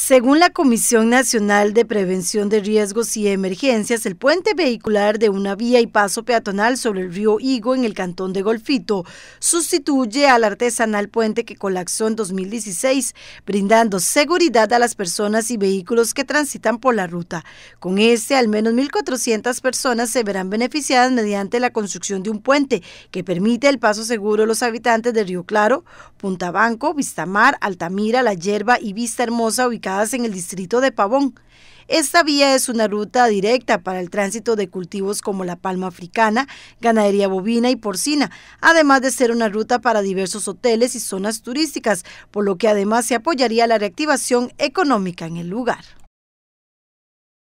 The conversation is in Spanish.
Según la Comisión Nacional de Prevención de Riesgos y Emergencias, el puente vehicular de una vía y paso peatonal sobre el río Higo en el cantón de Golfito sustituye al artesanal puente que colapsó en 2016, brindando seguridad a las personas y vehículos que transitan por la ruta. Con este, al menos 1.400 personas se verán beneficiadas mediante la construcción de un puente que permite el paso seguro a los habitantes de Río Claro, Punta Banco, Vistamar, Altamira, La Yerba y Vista Hermosa en el distrito de Pavón. Esta vía es una ruta directa para el tránsito de cultivos como la palma africana, ganadería bovina y porcina, además de ser una ruta para diversos hoteles y zonas turísticas, por lo que además se apoyaría la reactivación económica en el lugar.